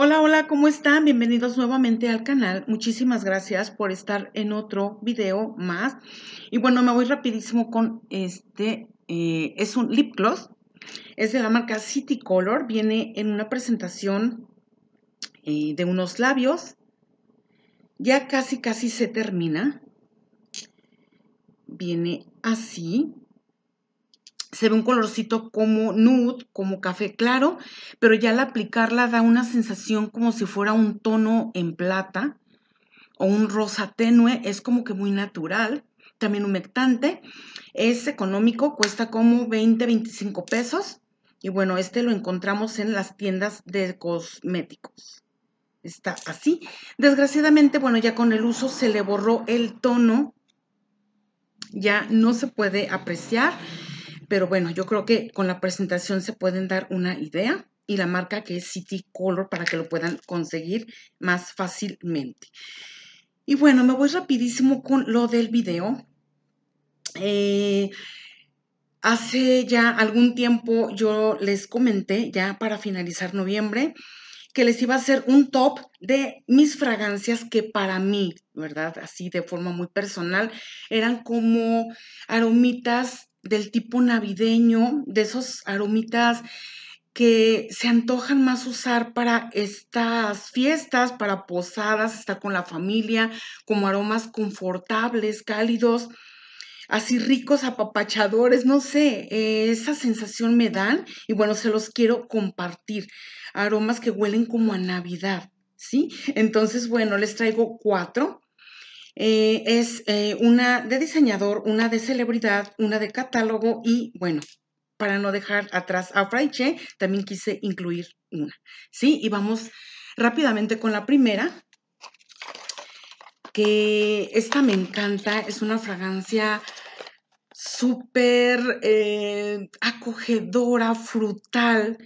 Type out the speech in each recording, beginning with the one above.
Hola, hola, ¿cómo están? Bienvenidos nuevamente al canal. Muchísimas gracias por estar en otro video más. Y bueno, me voy rapidísimo con este, eh, es un lip gloss. Es de la marca City Color. Viene en una presentación eh, de unos labios. Ya casi, casi se termina. Viene así se ve un colorcito como nude, como café claro, pero ya al aplicarla da una sensación como si fuera un tono en plata o un rosa tenue, es como que muy natural, también humectante, es económico, cuesta como 20, 25 pesos. Y bueno, este lo encontramos en las tiendas de cosméticos. Está así. Desgraciadamente, bueno, ya con el uso se le borró el tono, ya no se puede apreciar pero bueno, yo creo que con la presentación se pueden dar una idea y la marca que es City Color para que lo puedan conseguir más fácilmente. Y bueno, me voy rapidísimo con lo del video. Eh, hace ya algún tiempo yo les comenté, ya para finalizar noviembre, que les iba a hacer un top de mis fragancias que para mí, ¿verdad? Así de forma muy personal, eran como aromitas del tipo navideño, de esos aromitas que se antojan más usar para estas fiestas, para posadas, estar con la familia, como aromas confortables, cálidos, así ricos, apapachadores, no sé, eh, esa sensación me dan y bueno, se los quiero compartir. Aromas que huelen como a Navidad, ¿sí? Entonces, bueno, les traigo cuatro. Eh, es eh, una de diseñador, una de celebridad, una de catálogo y bueno, para no dejar atrás a Fraiche, también quise incluir una. ¿Sí? Y vamos rápidamente con la primera, que esta me encanta, es una fragancia súper eh, acogedora, frutal.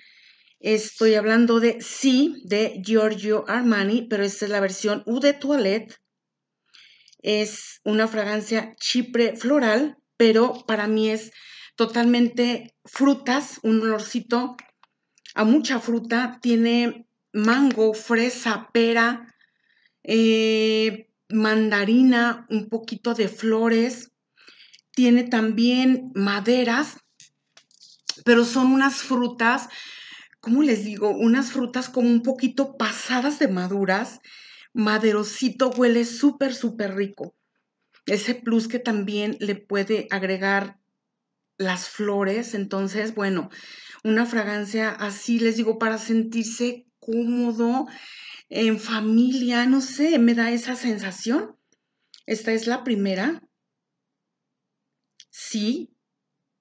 Estoy hablando de sí, de Giorgio Armani, pero esta es la versión U de Toilette es una fragancia chipre floral, pero para mí es totalmente frutas, un olorcito a mucha fruta. Tiene mango, fresa, pera, eh, mandarina, un poquito de flores. Tiene también maderas, pero son unas frutas, ¿cómo les digo? Unas frutas como un poquito pasadas de maduras maderosito huele súper, súper rico. Ese plus que también le puede agregar las flores. Entonces, bueno, una fragancia así, les digo, para sentirse cómodo, en familia, no sé, me da esa sensación. Esta es la primera. Sí,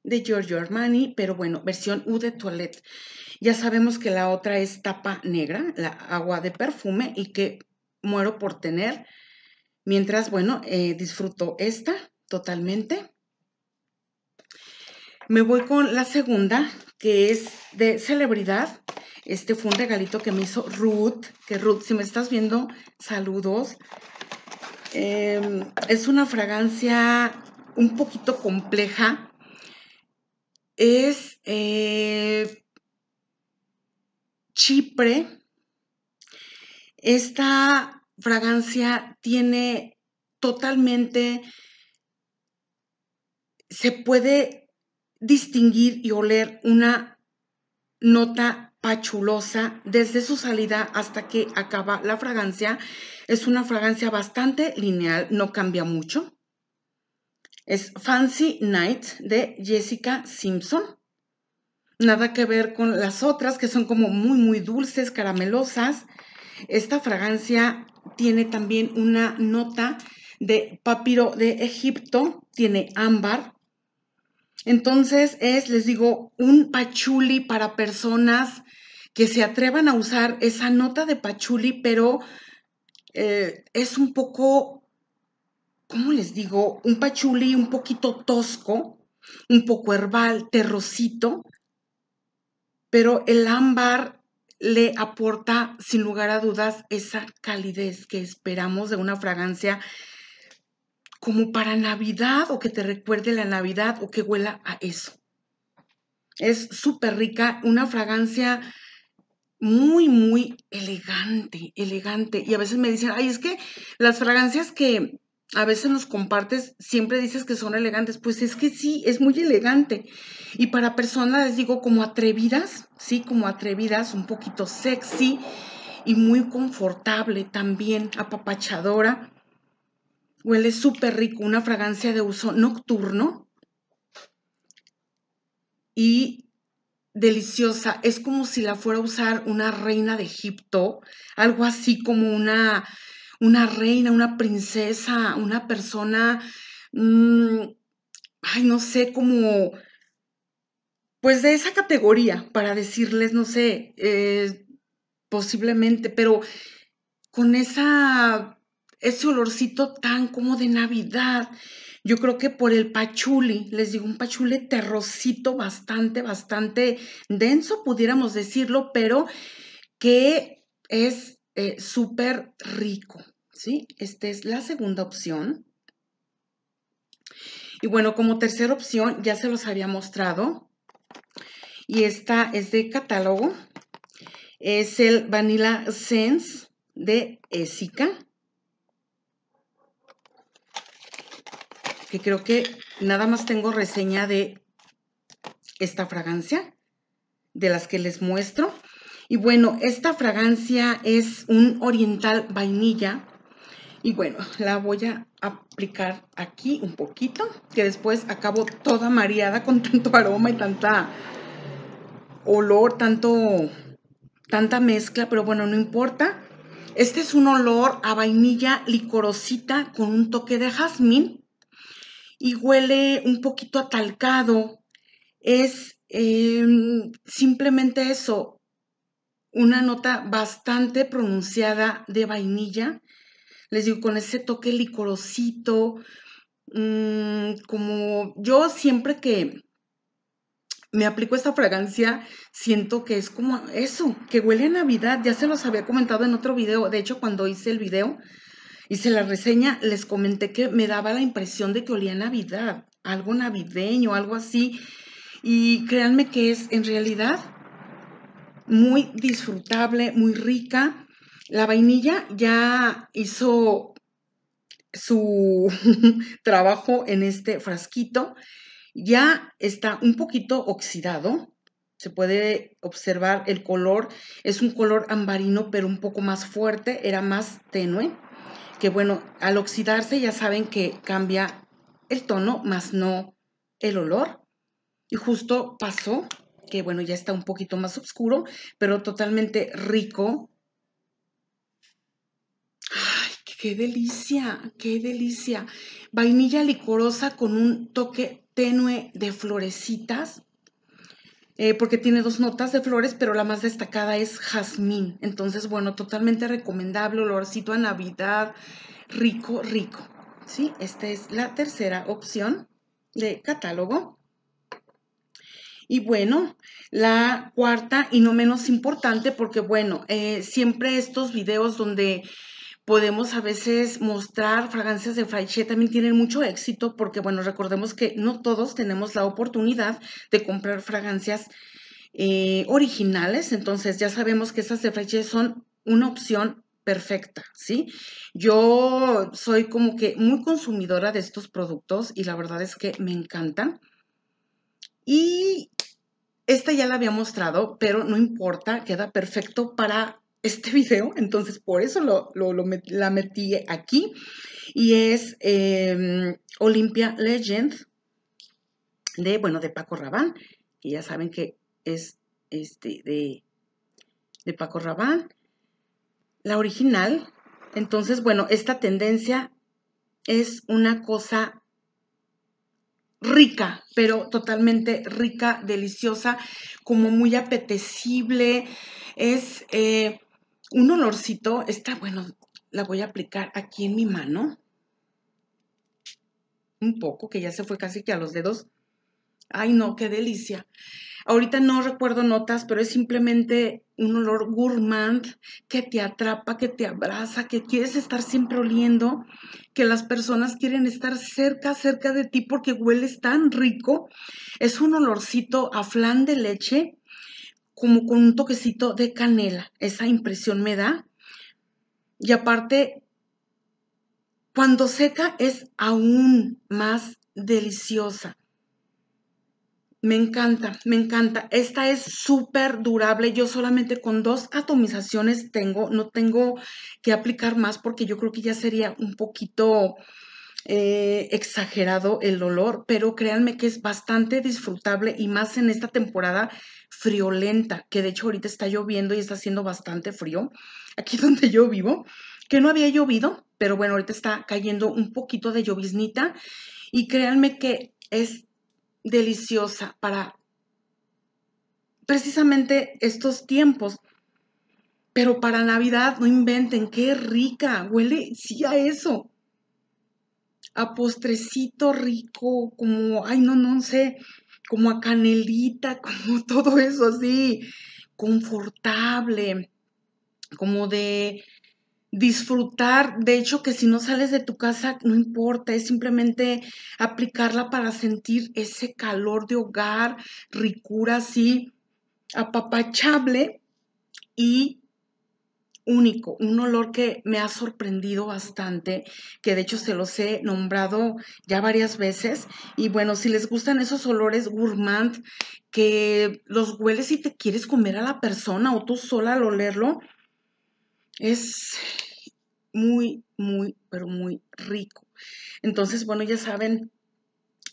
de Giorgio Armani, pero bueno, versión U de toilette. Ya sabemos que la otra es tapa negra, la agua de perfume, y que muero por tener. Mientras, bueno, eh, disfruto esta totalmente. Me voy con la segunda, que es de celebridad. Este fue un regalito que me hizo Ruth, que Ruth, si me estás viendo, saludos. Em, es una fragancia un poquito compleja. Es eh, Chipre, esta fragancia tiene totalmente, se puede distinguir y oler una nota pachulosa desde su salida hasta que acaba la fragancia. Es una fragancia bastante lineal, no cambia mucho. Es Fancy Night de Jessica Simpson. Nada que ver con las otras que son como muy, muy dulces, caramelosas. Esta fragancia tiene también una nota de papiro de Egipto, tiene ámbar. Entonces es, les digo, un pachuli para personas que se atrevan a usar esa nota de pachuli, pero eh, es un poco, ¿cómo les digo? Un pachuli un poquito tosco, un poco herbal, terrocito, pero el ámbar le aporta sin lugar a dudas esa calidez que esperamos de una fragancia como para Navidad o que te recuerde la Navidad o que huela a eso. Es súper rica, una fragancia muy, muy elegante, elegante. Y a veces me dicen, ay, es que las fragancias que a veces nos compartes, siempre dices que son elegantes. Pues es que sí, es muy elegante. Y para personas, digo, como atrevidas, sí, como atrevidas, un poquito sexy y muy confortable también, apapachadora. Huele súper rico, una fragancia de uso nocturno. Y deliciosa. Es como si la fuera a usar una reina de Egipto, algo así como una, una reina, una princesa, una persona, mm, ay, no sé, como, pues de esa categoría, para decirles, no sé, eh, posiblemente, pero con esa, ese olorcito tan como de Navidad, yo creo que por el pachuli, les digo, un pachuli terrosito bastante, bastante denso, pudiéramos decirlo, pero que es eh, súper rico, ¿sí? Esta es la segunda opción. Y bueno, como tercera opción, ya se los había mostrado. Y esta es de catálogo. Es el Vanilla Sense de Esica. que creo que nada más tengo reseña de esta fragancia, de las que les muestro. Y bueno, esta fragancia es un oriental vainilla. Y bueno, la voy a aplicar aquí un poquito, que después acabo toda mareada con tanto aroma y tanta olor, tanto, tanta mezcla, pero bueno, no importa. Este es un olor a vainilla licorosita con un toque de jazmín y huele un poquito atalcado. Es em, simplemente eso, una nota bastante pronunciada de vainilla. Les digo, con ese toque licorosito, mm, como yo siempre que me aplico esta fragancia, siento que es como eso, que huele a Navidad. Ya se los había comentado en otro video. De hecho, cuando hice el video, Hice la reseña, les comenté que me daba la impresión de que olía Navidad, algo navideño, algo así. Y créanme que es en realidad muy disfrutable, muy rica. La vainilla ya hizo su trabajo en este frasquito. Ya está un poquito oxidado. Se puede observar el color. Es un color ambarino, pero un poco más fuerte. Era más tenue que bueno, al oxidarse ya saben que cambia el tono, más no el olor. Y justo pasó, que bueno, ya está un poquito más oscuro, pero totalmente rico. ¡Ay, qué delicia! ¡Qué delicia! Vainilla licorosa con un toque tenue de florecitas. Eh, porque tiene dos notas de flores, pero la más destacada es jazmín. Entonces, bueno, totalmente recomendable, olorcito a Navidad, rico, rico. ¿Sí? Esta es la tercera opción de catálogo. Y bueno, la cuarta y no menos importante, porque bueno, eh, siempre estos videos donde podemos a veces mostrar fragancias de Fraiche también tienen mucho éxito porque, bueno, recordemos que no todos tenemos la oportunidad de comprar fragancias eh, originales, entonces ya sabemos que esas de Fraiche son una opción perfecta, ¿sí? Yo soy como que muy consumidora de estos productos y la verdad es que me encantan. Y esta ya la había mostrado, pero no importa, queda perfecto para este video, entonces por eso lo, la metí aquí. Y es em, Olympia Legend de, bueno, de Paco Rabanne, que ya saben que es este de, de Paco Rabanne. La original, entonces, bueno, esta tendencia es una cosa rica, pero totalmente rica, deliciosa, como muy apetecible. Es eh, un olorcito, está bueno, la voy a aplicar aquí en mi mano. Un poco, que ya se fue casi que a los dedos. Ay, no, qué delicia. Ahorita no recuerdo notas, pero es simplemente un olor gourmand que te atrapa, que te abraza, que quieres estar siempre oliendo, que las personas quieren estar cerca, cerca de ti porque hueles tan rico. Es un olorcito a flan de leche como con un toquecito de canela. Esa impresión me da. Y aparte, cuando seca es aún más deliciosa. Me encanta, me encanta. Esta es súper durable. Yo solamente con dos atomizaciones tengo, no tengo que aplicar más porque yo creo que ya sería un poquito eh, exagerado el olor, pero créanme que es bastante disfrutable y más en esta temporada friolenta, que de hecho ahorita está lloviendo y está haciendo bastante frío. Aquí donde yo vivo, que no había llovido, pero bueno, ahorita está cayendo un poquito de lloviznita y créanme que es deliciosa para precisamente estos tiempos. Pero para Navidad, no inventen, qué rica, huele, sí a eso. A postrecito rico, como, ay, no, no sé, como a canelita, como todo eso así, confortable, como de disfrutar, de hecho que si no sales de tu casa, no importa, es simplemente aplicarla para sentir ese calor de hogar, ricura así, apapachable y único, un olor que me ha sorprendido bastante, que de hecho se los he nombrado ya varias veces. Y bueno, si les gustan esos olores gourmand, que los hueles y te quieres comer a la persona o tú sola al olerlo, es muy, muy, pero muy rico. Entonces, bueno, ya saben,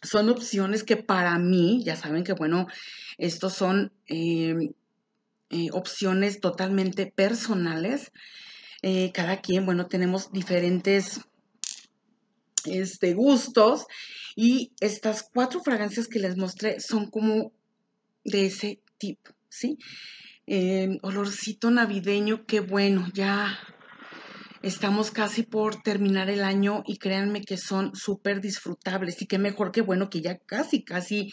son opciones que para mí, ya saben que, bueno, estos son em, eh, opciones totalmente personales. Eh, cada quien, bueno, tenemos diferentes este, gustos y estas cuatro fragancias que les mostré son como de ese tipo, ¿sí? Em, olorcito navideño, qué bueno, ya estamos casi por terminar el año y créanme que son súper disfrutables y qué mejor que bueno que ya casi, casi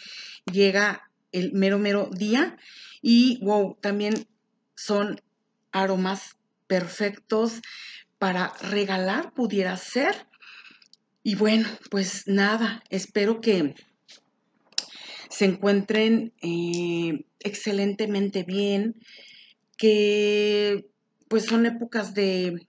llega el mero, mero día y wow, también son aromas perfectos para regalar, pudiera ser. Y bueno, pues nada, espero que se encuentren eh, excelentemente bien, que pues son épocas de,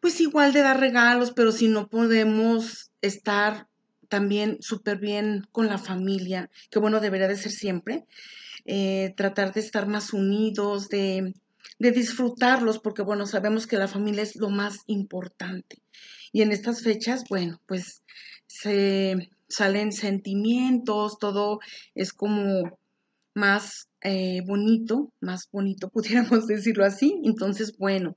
pues igual de dar regalos, pero si no podemos estar también súper bien con la familia, que bueno, debería de ser siempre, eh, tratar de estar más unidos, de, de disfrutarlos, porque bueno, sabemos que la familia es lo más importante. Y en estas fechas, bueno, pues se salen sentimientos, todo es como más eh, bonito, más bonito, pudiéramos decirlo así. Entonces, bueno,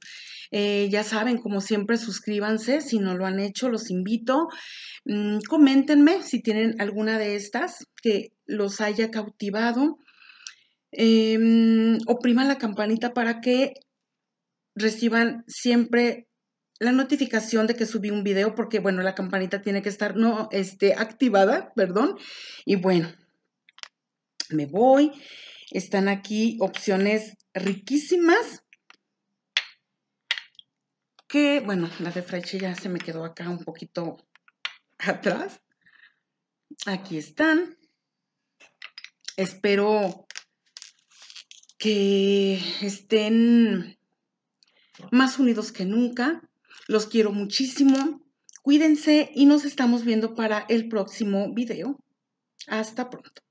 eh, ya saben, como siempre, suscríbanse. Si no lo han hecho, los invito. Mm, coméntenme si tienen alguna de estas que los haya cautivado. Em, opriman la campanita para que reciban siempre la notificación de que subí un video, porque bueno, la campanita tiene que estar no este, activada, perdón. Y bueno, me voy. Están aquí opciones riquísimas. Que, bueno, la de Freche ya se me quedó acá un poquito atrás. Aquí están. Espero que estén más unidos que nunca. Los quiero muchísimo. Cuídense y nos estamos viendo para el próximo video. Hasta pronto.